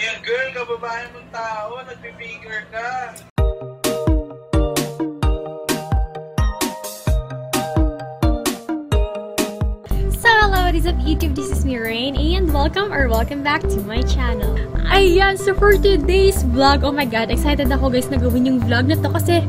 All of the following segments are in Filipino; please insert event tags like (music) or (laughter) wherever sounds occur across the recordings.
Girl, tao, ka. So, hello, what is up YouTube? This is me, Rain, and welcome or welcome back to my channel. Ayan, so for today's vlog, oh my god, excited ako guys na gawin yung vlog na to kasi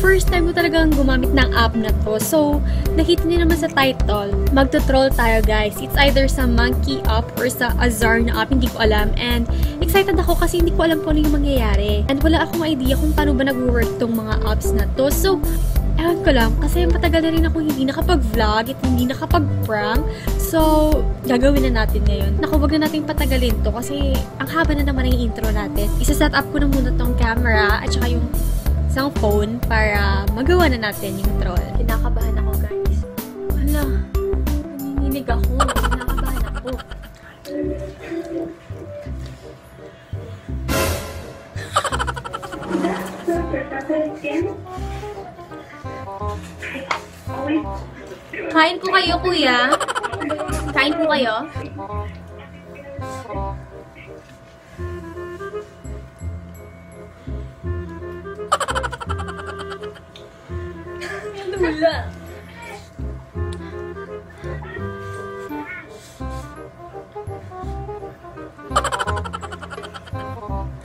first time ko talagang gumamit ng app na to. So, nakita niyo naman sa title, magto-troll tayo guys. It's either sa Monkey app or sa Azar na app, hindi ko alam. And excited ako kasi hindi ko alam kung ano yung mangyayari. And wala akong idea kung paano ba nag-work tong mga apps na to. So, Ewan ko lang, kasi matagal na rin ako hindi nakapag-vlog at hindi nakapag-prank. So, gagawin na natin ngayon. Naku, wag na natin patagalin to kasi ang haba na naman yung intro natin. Isa-set up ko na muna tong camera at saka yung isang phone para magawa na natin yung troll. Kinakabahan ako, guys. Hala, nanginginig ako. Kinakabahan ako. Kain po kayo, kuya. Kain po kayo. Wala.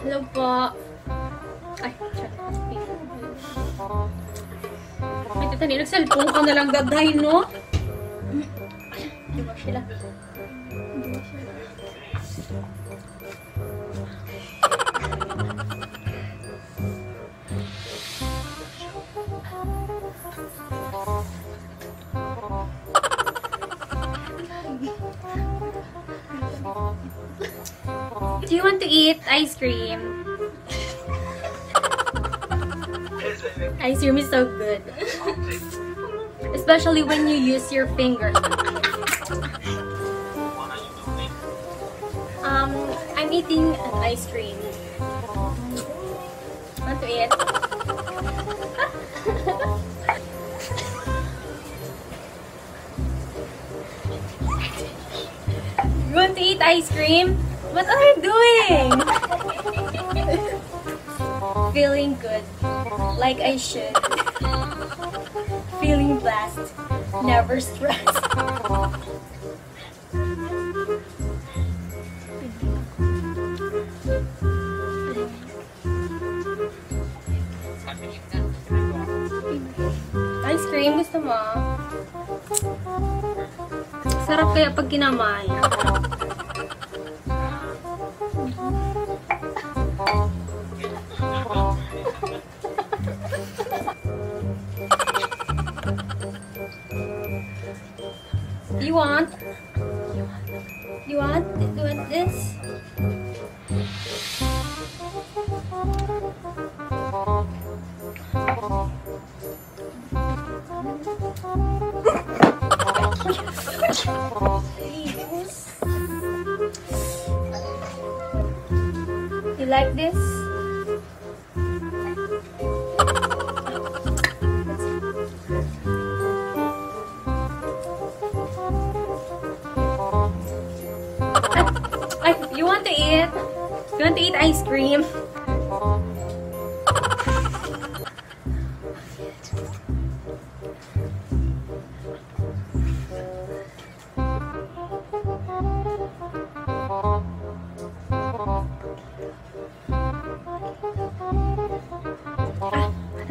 Hello po. Ay, chat. Ay, tita, nag-cellphone ka na lang gagay, no? Sila? Do you want to eat ice cream? Ice cream is so good. (laughs) Especially when you use your finger. Eating an ice cream. Want to eat? you want to eat ice cream? What are you doing? (laughs) Feeling good. Like I should. Feeling blessed. Never stressed. Cream, gusto mo? Sarap kaya pag kinamay. You want? You want? You want this? You like this? You want to eat? You want to eat ice cream?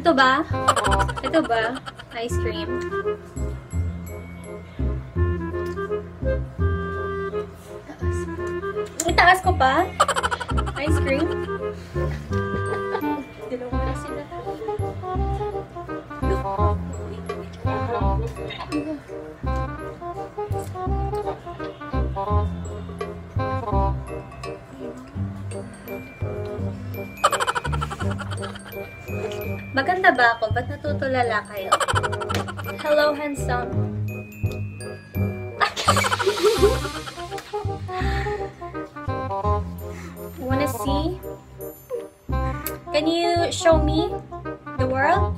Ito ba? Ito ba? Ice cream. Itaas ko pa? Ice cream? Maganda ba ako? Ba't natutulala kayo? Hello, handsome. (laughs) Wanna see? Can you show me the world?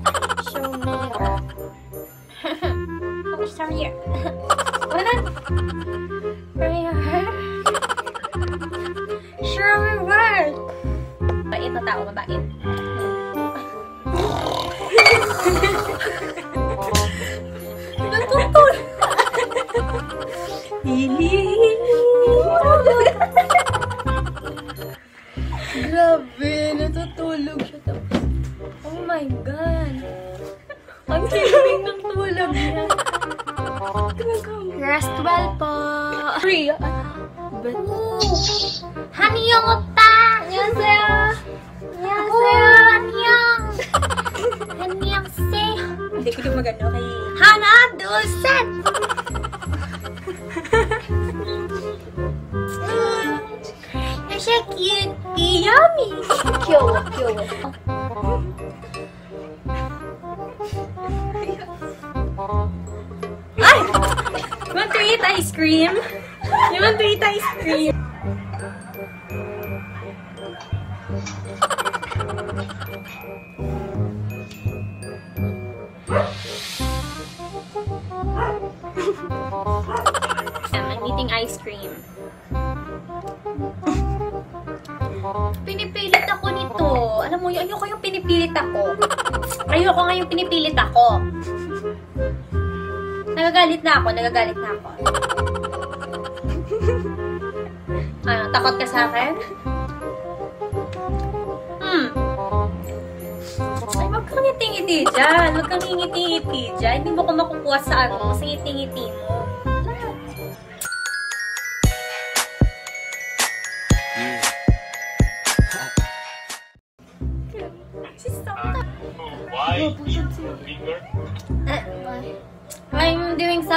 Grabe, natutulog siya. Tapos, oh my God. Ang hiling ng tulog niya. Last 12 po. Free. But, 한이 귀여워, 귀여워. (laughs) Ay! You want to eat ice cream? You want to eat ice cream? Pinipilit ako nito. Alam mo, ayoko yung pinipilit ako. Ayoko nga yung pinipilit ako. Nagagalit na ako, nagagalit na ako. Ano, takot ka sa akin? Hmm. Ay, wag kang ngiti-ngiti dyan. Wag kang ngiti-ngiti dyan. Hindi mo ko makukuha sa ano, sa ngiti-ngiti mo.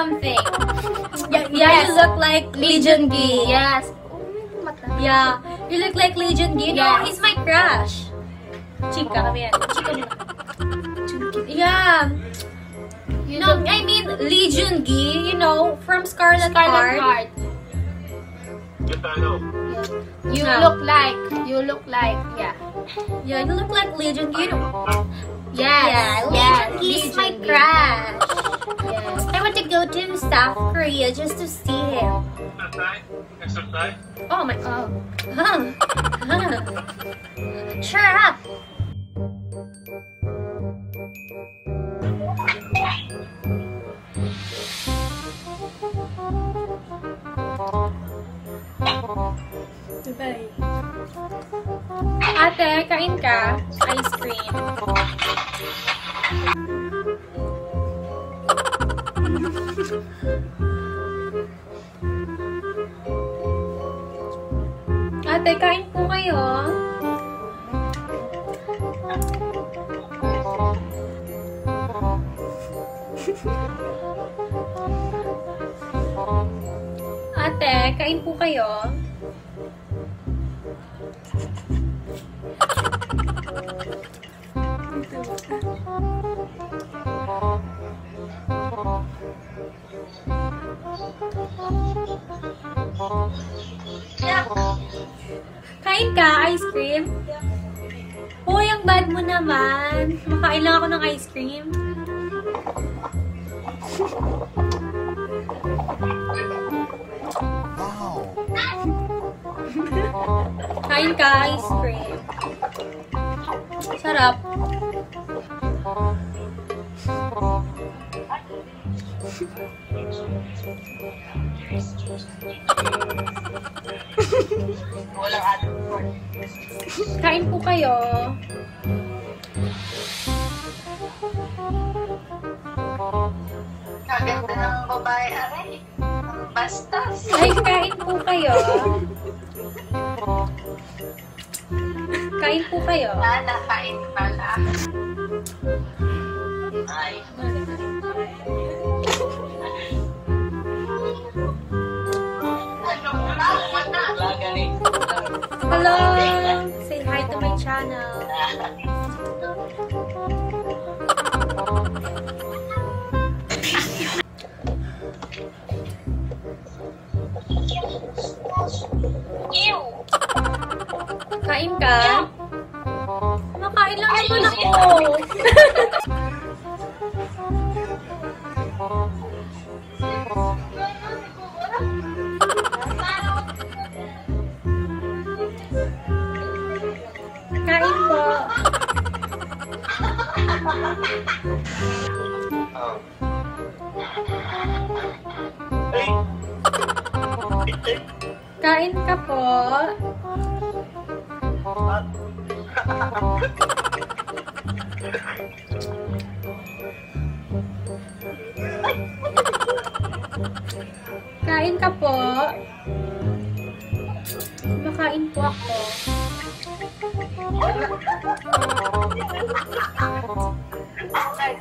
Something. Yeah, yeah you look like Legion Gi. Yes. Yeah, you look like Legion Gi. You know, he's my crush. Chica kami yan. Chica mo. Yeah. You know, I mean Legion Gi, you know, from Scarlet, Scarlet Heart. Heart. You No. look like, you look like, yeah. Yeah, you look like Legion Gi. Yes, Yeah, yes, Legion Gi is my crush. Go to South Korea just to see him. Exercise? Exercise? Oh my Oh. (laughs) Huh. Huh. Shut up. Bye. Ate, kain ka. Ice cream. Kain po kayo. Kain ka, ice cream? Uy, ang bad mo naman. Makain lang ako ng ice cream. Kain ka, ice cream. Sarap. Kain po kayo. Kaganda ng babae, aray. Bastos. Ay, kain po kayo. Kain po kayo. Lala, kain pala. Ay. Ano. Hello! Say hi to my channel. Makain lang naman ako. Kain po. Oh. Kain ka po. Kain ka po. Kumakain po ako. Kain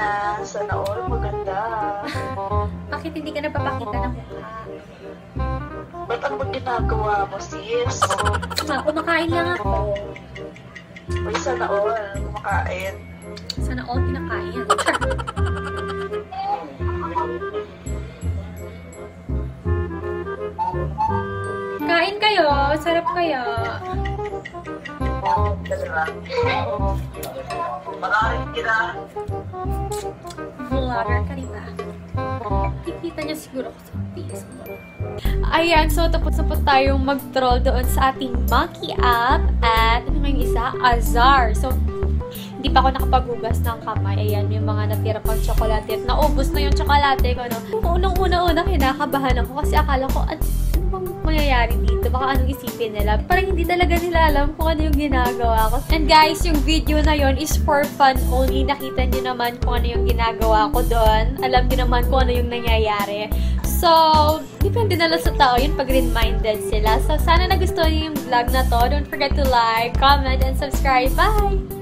Rihanna. Sana all maganda. Bakit hindi ka napapakita ng mukha? Ba't ano ba ginagawa mo, sis? Ma, kumakain lang ako. Uy, sana all kumakain. Sana all kinakain. (laughs) Kain kayo. Sarap kaya. Maraming kita. Vlogger ka rin ba? Kikita siguro ako sa Facebook. Ayan, so tapos na po tayong mag-troll doon sa ating monkey app at ano yung isa? Azar. So, hindi pa ako nakapaghugas ng kamay. Ayan, yung mga natira pang tsokolate at naubos na yung tsokolate ko. No? Unang-una-una, kinakabahan ako kasi akala ko, ano bang mangyayari dito? Baka anong isipin nila? Parang hindi talaga nila alam kung ano yung ginagawa ko. And guys, yung video na yon is for fun only. Nakita niyo naman kung ano yung ginagawa ko doon. Alam niyo naman kung ano yung nangyayari. So, depende na lang sa tao yun pag rin-minded sila. So, sana nagustuhan niyo yung vlog na to. Don't forget to like, comment, and subscribe. Bye!